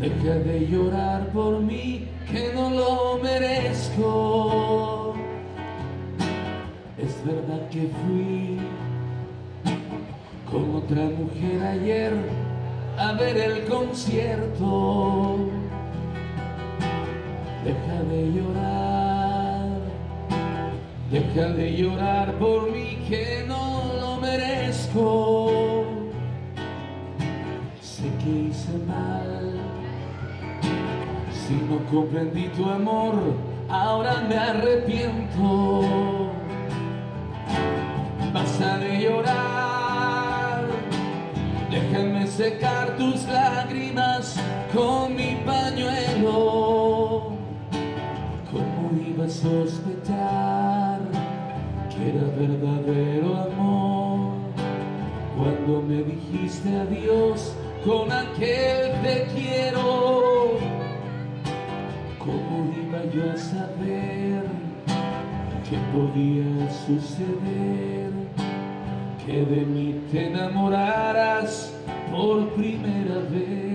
Deja de llorar por mí, que no lo merezco. Es verdad que fui con otra mujer ayer a ver el concierto. Deja de llorar, deja de llorar por mí que no lo merezco. Sé que hice mal, si no comprendí tu amor, ahora me arrepiento. Basta de llorar, déjame secar tus lágrimas con mi pañuelo. ¿Cómo iba a sospechar que era verdadero amor cuando me dijiste adiós con aquel te quiero? ¿Cómo iba yo a saber que podía suceder que de mí te enamoraras por primera vez?